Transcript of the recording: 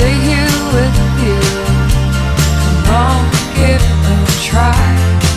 stay here with you. Come on, give it a try.